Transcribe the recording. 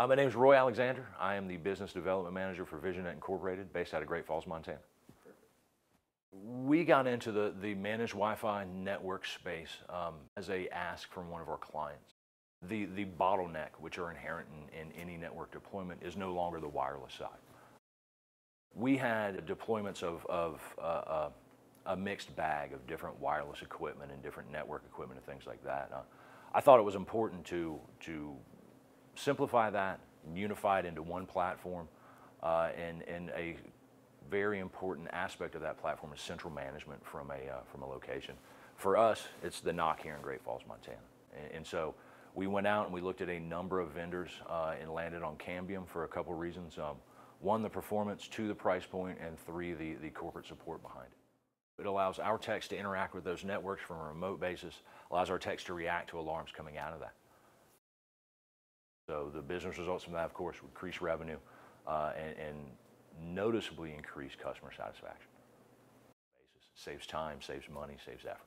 Uh, my name is Roy Alexander. I am the Business Development Manager for VisionNet Incorporated, based out of Great Falls, Montana. We got into the, the managed Wi-Fi network space um, as a ask from one of our clients. The, the bottleneck, which are inherent in, in any network deployment, is no longer the wireless side. We had deployments of, of uh, uh, a mixed bag of different wireless equipment and different network equipment and things like that. Uh, I thought it was important to, to simplify that, and unify it into one platform, uh, and, and a very important aspect of that platform is central management from a, uh, from a location. For us, it's the NOC here in Great Falls, Montana. And, and so we went out and we looked at a number of vendors uh, and landed on Cambium for a couple reasons. Um, one, the performance, two, the price point, and three, the, the corporate support behind it. It allows our techs to interact with those networks from a remote basis, allows our techs to react to alarms coming out of that. So the business results from that, of course, increase revenue uh, and, and noticeably increase customer satisfaction. Saves time, saves money, saves effort.